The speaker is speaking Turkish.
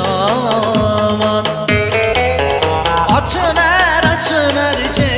aman. Açın er açın erce